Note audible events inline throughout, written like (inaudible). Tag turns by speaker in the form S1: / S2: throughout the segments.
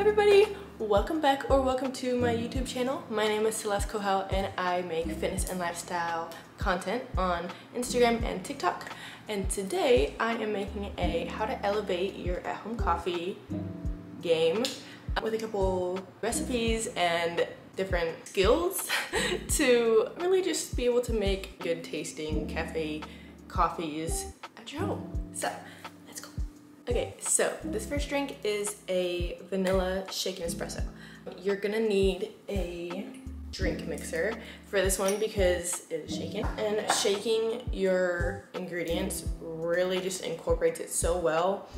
S1: everybody, welcome back or welcome to my YouTube channel. My name is Celeste Kohal and I make fitness and lifestyle content on Instagram and TikTok. And today I am making a how to elevate your at-home coffee game with a couple recipes and different skills (laughs) to really just be able to make good tasting cafe coffees at your home. So Okay, so this first drink is a vanilla shaken espresso. You're gonna need a drink mixer for this one because it is shaken. And shaking your ingredients really just incorporates it so well.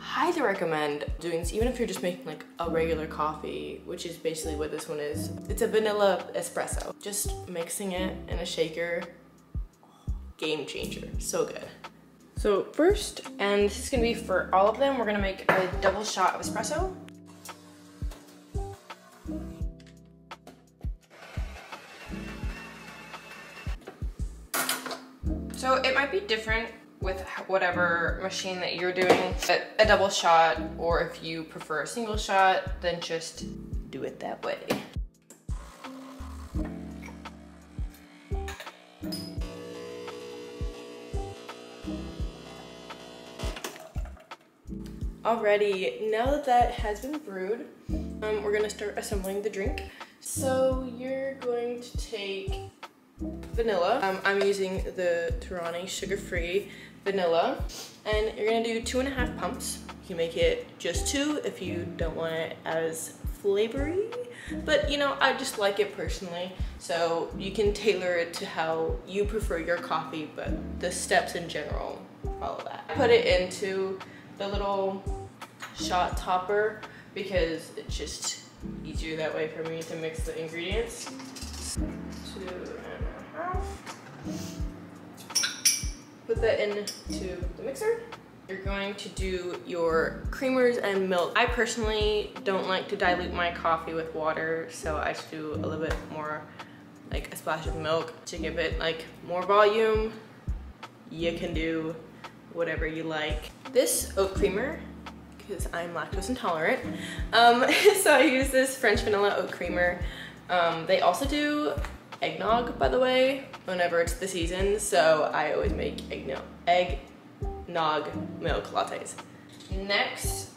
S1: Highly recommend doing this even if you're just making like a regular coffee, which is basically what this one is. It's a vanilla espresso. Just mixing it in a shaker, game changer, so good. So first, and this is gonna be for all of them, we're gonna make a double shot of espresso. So it might be different with whatever machine that you're doing, a double shot, or if you prefer a single shot, then just do it that way. Alrighty, now that that has been brewed, um, we're gonna start assembling the drink. So you're going to take vanilla. Um, I'm using the Torani sugar-free vanilla. And you're gonna do two and a half pumps. You can make it just two if you don't want it as flavory. But you know, I just like it personally. So you can tailor it to how you prefer your coffee, but the steps in general, follow that. Put it into the little shot topper because it's just easier that way for me to mix the ingredients. Two and a half. Put that into the mixer. You're going to do your creamers and milk. I personally don't like to dilute my coffee with water, so I just do a little bit more, like a splash of milk to give it like more volume. You can do whatever you like. This oat creamer because I'm lactose intolerant. Um, (laughs) so I use this French vanilla oat creamer. Um, they also do eggnog, by the way, whenever it's the season. So I always make eggnog, eggnog milk lattes. Next,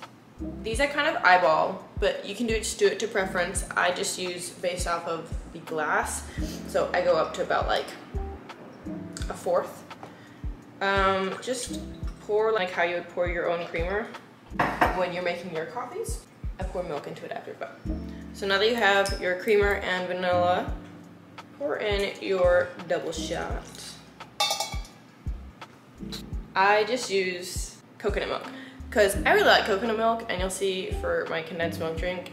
S1: these I kind of eyeball, but you can do it, just do it to preference. I just use based off of the glass. So I go up to about like a fourth. Um, just pour like how you would pour your own creamer when you're making your coffees. I pour milk into it after, but. So now that you have your creamer and vanilla, pour in your double shot. I just use coconut milk because I really like coconut milk and you'll see for my condensed milk drink,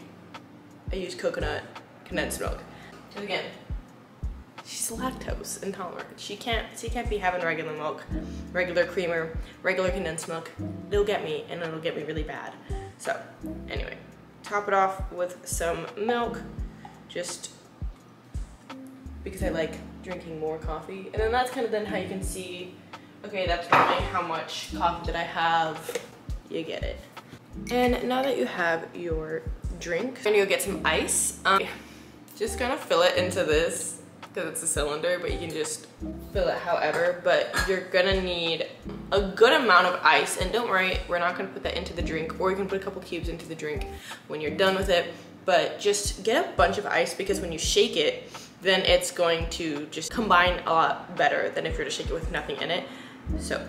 S1: I use coconut condensed milk. Because again, she's lactose intolerant. She can't she can't be having regular milk, regular creamer, regular condensed milk. It'll get me and it'll get me really bad. So anyway, top it off with some milk, just because I like drinking more coffee. And then that's kind of then how you can see, okay, that's really how much coffee that I have. You get it. And now that you have your drink, and you'll get some ice. Um, just gonna fill it into this because it's a cylinder, but you can just fill it however. But you're gonna need a good amount of ice. And don't worry, we're not gonna put that into the drink or you can put a couple cubes into the drink when you're done with it. But just get a bunch of ice because when you shake it, then it's going to just combine a lot better than if you're to shake it with nothing in it. So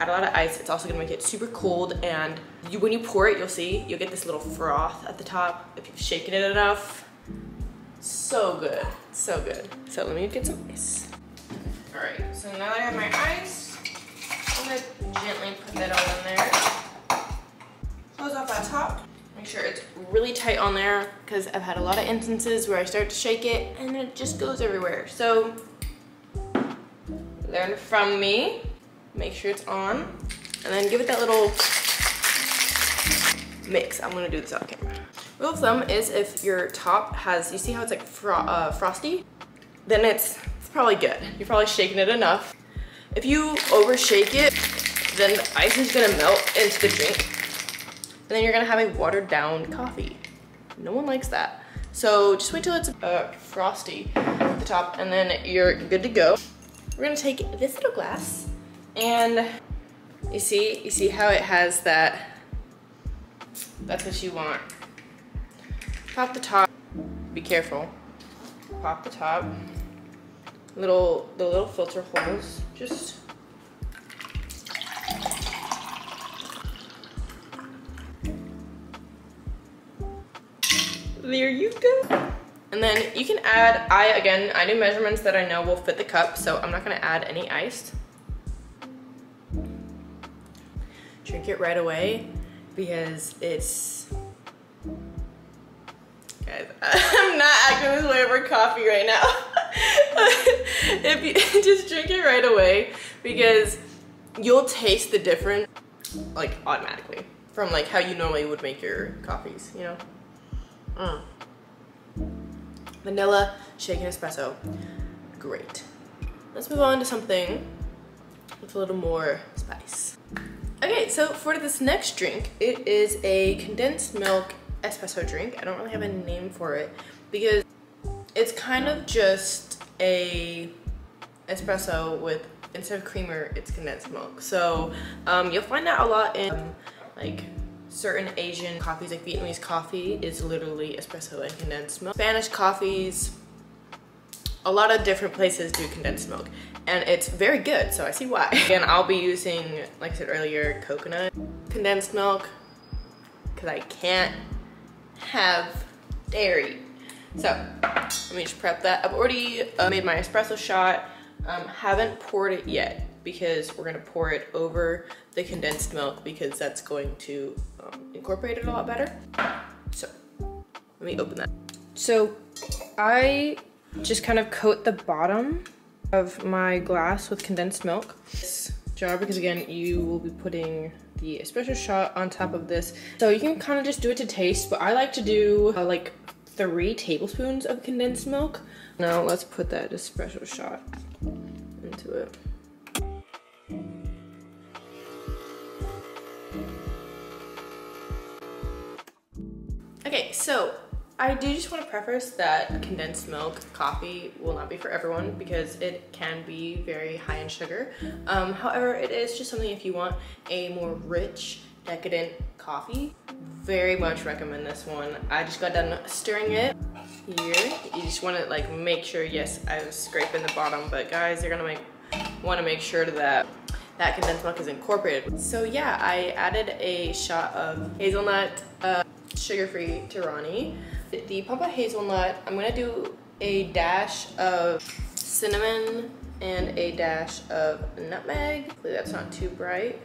S1: add a lot of ice. It's also gonna make it super cold and you, when you pour it, you'll see, you'll get this little froth at the top if you've shaken it enough. So good, so good. So let me get some ice. All right, so now that I have my ice, I'm gonna gently put that all in there. Close off that top. Make sure it's really tight on there because I've had a lot of instances where I start to shake it and it just goes everywhere. So learn from me. Make sure it's on and then give it that little mix. I'm gonna do this off camera. Rule of thumb is if your top has, you see how it's like fro uh, frosty? Then it's, it's probably good. You're probably shaking it enough. If you overshake it, then the ice is gonna melt into the drink. And then you're gonna have a watered down coffee. No one likes that. So just wait till it's uh, frosty at the top and then you're good to go. We're gonna take this little glass and you see, you see how it has that, that's what you want. Pop the top, be careful. Pop the top, little, the little filter holes, just There you go. And then you can add, I, again, I do measurements that I know will fit the cup, so I'm not gonna add any ice. Drink it right away because it's, guys, (laughs) I'm not acting this way over coffee right now. (laughs) if you (laughs) just drink it right away because you'll taste the difference like automatically from like how you normally would make your coffees, you know? Mm. Vanilla shaken espresso. Great. Let's move on to something with a little more spice. Okay, so for this next drink, it is a condensed milk espresso drink. I don't really have a name for it because it's kind of just a espresso with, instead of creamer, it's condensed milk. So um, you'll find that a lot in like certain Asian coffees, like Vietnamese coffee is literally espresso and condensed milk. Spanish coffees, a lot of different places do condensed milk and it's very good, so I see why. (laughs) And I'll be using, like I said earlier, coconut condensed milk because I can't have dairy. So let me just prep that. I've already uh, made my espresso shot. Um, haven't poured it yet because we're gonna pour it over the condensed milk because that's going to um, incorporate it a lot better. So let me open that. So I just kind of coat the bottom of my glass with condensed milk. Jar because again, you will be putting the espresso shot on top of this. So you can kind of just do it to taste, but I like to do uh, like three tablespoons of condensed milk. Now let's put that espresso shot into it. Okay, so I do just want to preface that condensed milk coffee will not be for everyone because it can be very high in sugar. Um, however, it is just something if you want a more rich, decadent coffee. Very much recommend this one. I just got done stirring it here. You just want to like make sure, yes, I was scraping the bottom, but guys, you're gonna make want to make sure that that condensed milk is incorporated. So yeah, I added a shot of hazelnut uh, sugar-free Torani. The Papa Hazelnut, I'm gonna do a dash of cinnamon and a dash of nutmeg. Hopefully that's not too bright.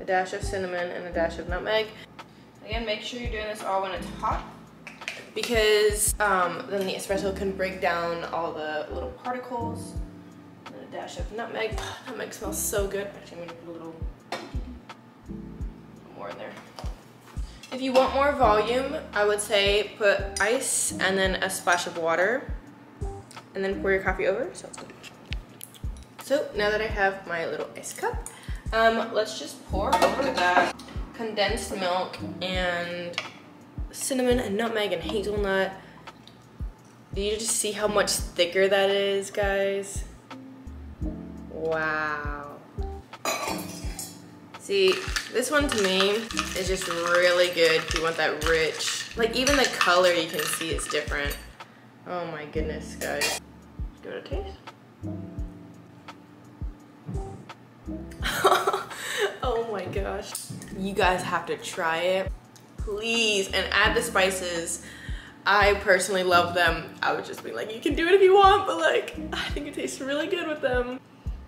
S1: A dash of cinnamon and a dash of nutmeg. Again, make sure you're doing this all when it's hot because um, then the espresso can break down all the little particles. And a dash of nutmeg. (sighs) nutmeg smells so good. Actually, I'm gonna put a little more in there. If you want more volume, I would say put ice and then a splash of water and then pour your coffee over. Good. So now that I have my little ice cup, um, let's just pour over that condensed milk and cinnamon and nutmeg and hazelnut. Do you just see how much thicker that is, guys? Wow. See, this one to me is just really good if you want that rich, like even the color you can see is different. Oh my goodness, guys. Give it a taste. (laughs) oh my gosh. You guys have to try it. Please, and add the spices. I personally love them. I would just be like, you can do it if you want, but like, I think it tastes really good with them.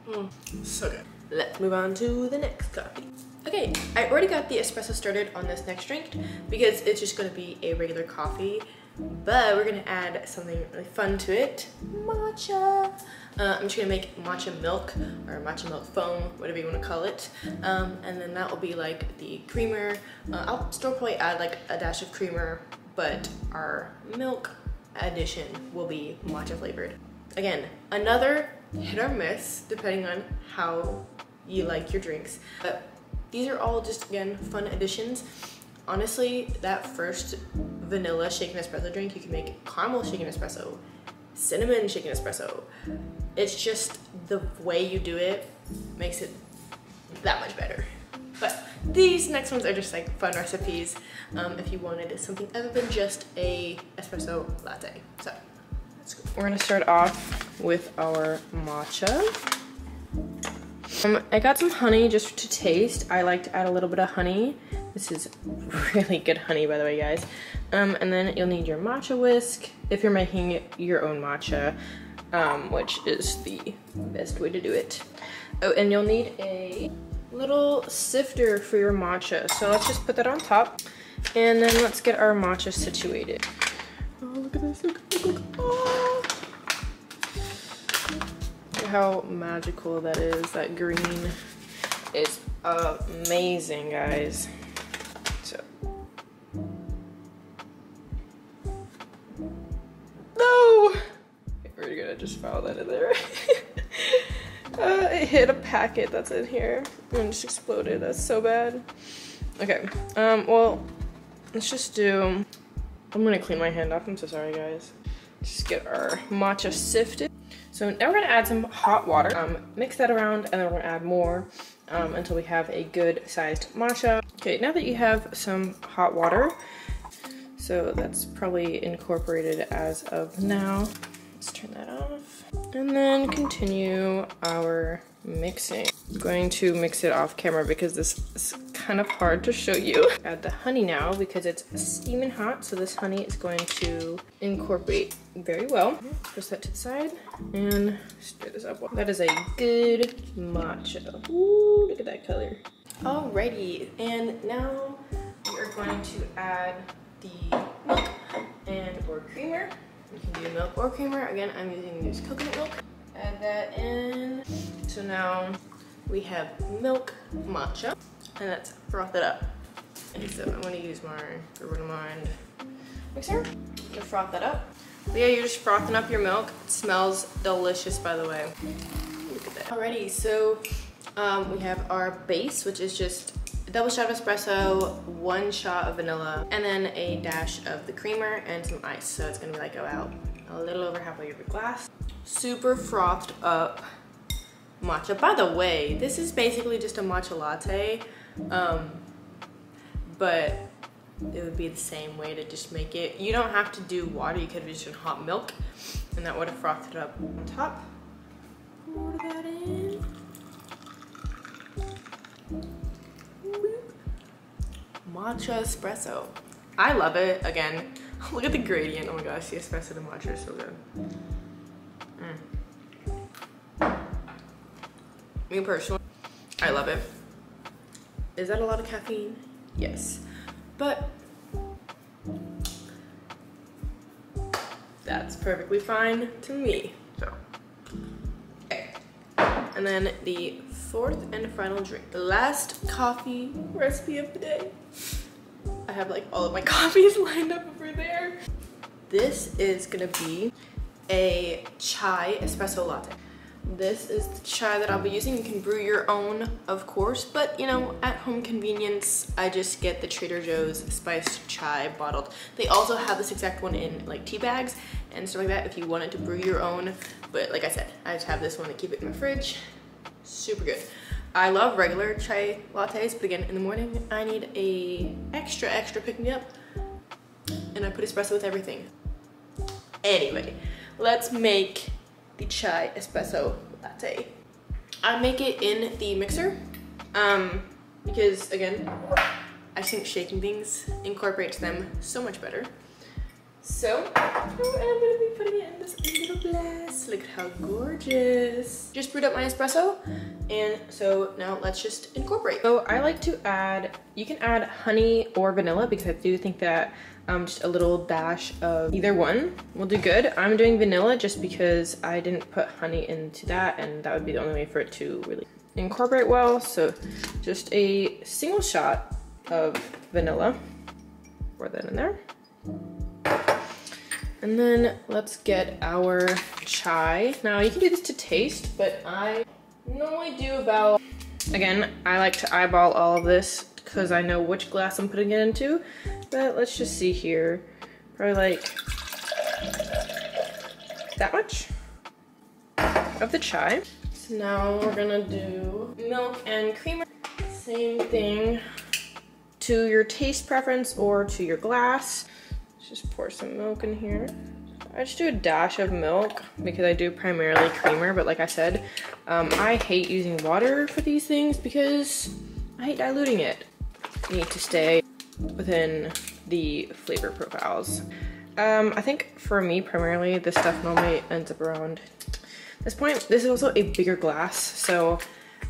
S1: Mm, so good. Let's move on to the next coffee. Okay, I already got the espresso started on this next drink because it's just gonna be a regular coffee, but we're gonna add something really fun to it, matcha. Uh, I'm just gonna make matcha milk or matcha milk foam, whatever you wanna call it. Um, and then that will be like the creamer. Uh, I'll still probably add like a dash of creamer, but our milk addition will be matcha flavored. Again, another hit or miss depending on how you like your drinks. But these are all just, again, fun additions. honestly, that first vanilla shaken espresso drink, you can make caramel shaken espresso, cinnamon shaken espresso. It's just the way you do it makes it that much better. But these next ones are just like fun recipes um, if you wanted something other than just a espresso latte. So we're gonna start off with our matcha. Um, I got some honey just to taste. I like to add a little bit of honey. This is (laughs) really good honey, by the way, guys. Um, and then you'll need your matcha whisk if you're making your own matcha, um, which is the best way to do it. Oh, and you'll need a little sifter for your matcha. So let's just put that on top. And then let's get our matcha situated. Oh, look at this, look, look, look. Oh. How magical that is. That green is amazing, guys. So. No! We're gonna just file that in there. (laughs) uh, it hit a packet that's in here and just exploded. That's so bad. Okay, um, well, let's just do, I'm gonna clean my hand off. I'm so sorry, guys. Just get our matcha sifted. So now we're gonna add some hot water, um, mix that around, and then we're gonna add more um, until we have a good sized matcha. Okay, now that you have some hot water, so that's probably incorporated as of now. Let's turn that off. And then continue our mixing. Going to mix it off camera because this is kind of hard to show you. Add the honey now because it's steaming hot, so this honey is going to incorporate very well. Push that to the side and stir this up. That is a good matcha. Ooh, look at that color. Alrighty, and now we are going to add the milk and or creamer. You can do milk or creamer. Again, I'm using this coconut milk. Add that in. So now we have milk matcha, and let's froth it up. And so I'm gonna use my Gerber Mind mixer to froth that up. But yeah, you're just frothing up your milk. It smells delicious, by the way. Look at that. Alrighty, so um, we have our base, which is just a double shot of espresso, one shot of vanilla, and then a dash of the creamer and some ice. So it's gonna be like go out a little over halfway of your glass. Super frothed up matcha. By the way, this is basically just a matcha latte, um, but it would be the same way to just make it. You don't have to do water, you could have just done hot milk, and that would have frothed it up on top. Pour that in. Matcha espresso. I love it. Again, (laughs) look at the gradient. Oh my gosh, the espresso to matcha is so good. Mm. Me personally, I love it. Is that a lot of caffeine? Yes. But that's perfectly fine to me. So, okay. And then the fourth and final drink. The last coffee recipe of the day. I have like all of my (laughs) coffees lined up over there. This is gonna be a chai espresso latte. This is the chai that I'll be using. You can brew your own, of course, but you know, at home convenience, I just get the Trader Joe's spiced chai bottled. They also have this exact one in like tea bags and stuff like that if you wanted to brew your own. But like I said, I just have this one to keep it in my fridge. Super good. I love regular chai lattes, but again, in the morning, I need a extra, extra pick-me-up. And I put espresso with everything. Anyway, let's make the chai espresso latte. I make it in the mixer um, because again, I think shaking things incorporates them so much better. So, I'm gonna be putting it in this little glass. Look at how gorgeous. Just brewed up my espresso, and so now let's just incorporate. So I like to add, you can add honey or vanilla because I do think that um, just a little dash of either one will do good. I'm doing vanilla just because I didn't put honey into that and that would be the only way for it to really incorporate well. So just a single shot of vanilla. Pour that in there. And then let's get our chai. Now you can do this to taste, but I normally do about, again, I like to eyeball all of this because I know which glass I'm putting it into. But let's just see here. Probably like that much of the chai. So now we're gonna do milk and creamer. Same thing to your taste preference or to your glass. Just pour some milk in here. I just do a dash of milk because I do primarily creamer, but like I said, um, I hate using water for these things because I hate diluting it. need to stay within the flavor profiles. Um, I think for me, primarily, this stuff normally ends up around this point. This is also a bigger glass, so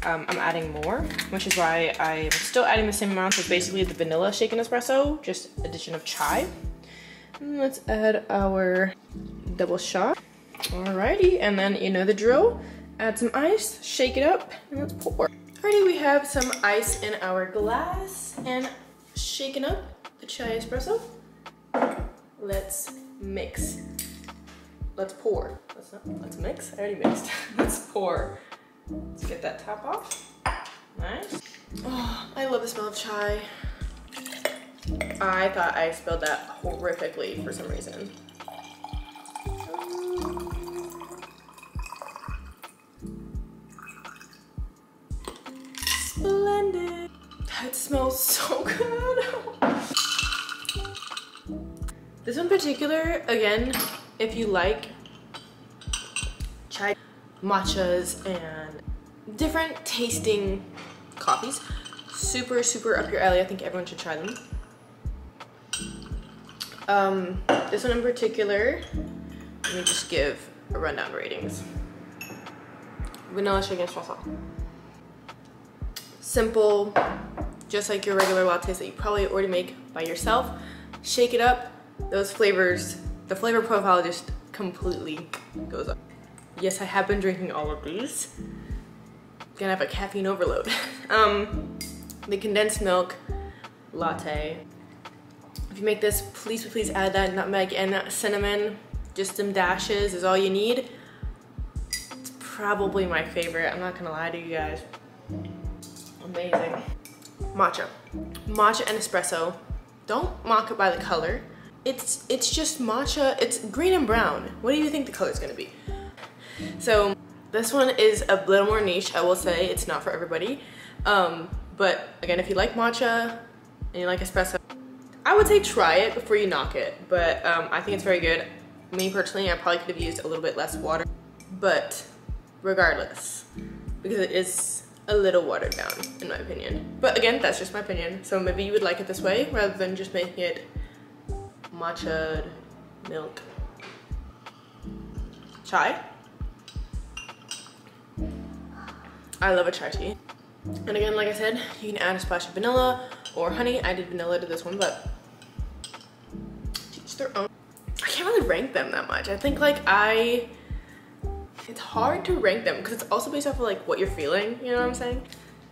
S1: um, I'm adding more, which is why I'm still adding the same amount as basically the vanilla shaken espresso, just addition of chai. And let's add our double shot. Alrighty, and then you know the drill. Add some ice, shake it up, and let's pour. Alrighty, we have some ice in our glass and shaken up the chai espresso. Let's mix. Let's pour. Let's not, let's mix. I already mixed. (laughs) let's pour. Let's get that top off. Nice. Oh, I love the smell of chai. I thought I spilled that horrifically for some reason. Particular, again, if you like chai, matchas, and different tasting coffees, super, super up your alley. I think everyone should try them. Um, this one in particular, let me just give a rundown of ratings. Vanilla shaken espresso. Simple, just like your regular lattes that you probably already make by yourself. Shake it up, those flavors, the flavor profile just completely goes up. Yes, I have been drinking all of these. Gonna have a caffeine overload. (laughs) um, the condensed milk latte if you make this, please, please add that nutmeg and cinnamon. Just some dashes is all you need. It's probably my favorite. I'm not gonna lie to you guys. Amazing. Matcha. Matcha and espresso. Don't mock it by the color. It's, it's just matcha. It's green and brown. What do you think the color is gonna be? So this one is a little more niche. I will say it's not for everybody. Um, but again, if you like matcha and you like espresso, I would say try it before you knock it, but um, I think it's very good. Me personally, I probably could have used a little bit less water, but regardless, because it is a little watered down in my opinion. But again, that's just my opinion. So maybe you would like it this way rather than just making it matcha milk chai. I love a chai tea. And again, like I said, you can add a splash of vanilla or honey. I did vanilla to this one, but their own. I can't really rank them that much. I think like I, it's hard to rank them because it's also based off of like what you're feeling, you know what I'm saying?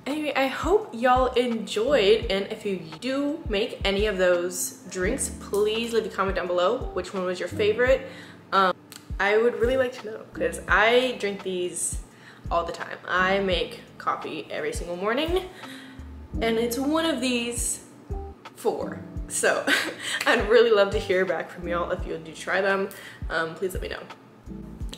S1: Anyway, I hope y'all enjoyed and if you do make any of those drinks, please leave a comment down below which one was your favorite. Um, I would really like to know because I drink these all the time. I make coffee every single morning and it's one of these four. So (laughs) I'd really love to hear back from y'all if you do try them. Um, please let me know.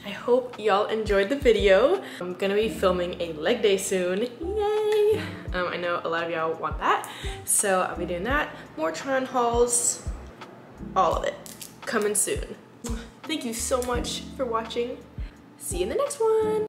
S1: I hope y'all enjoyed the video. I'm gonna be filming a leg day soon. Yay! Um, I know a lot of y'all want that. So I'll be doing that. More Tron hauls, all of it, coming soon. Thank you so much for watching. See you in the next one.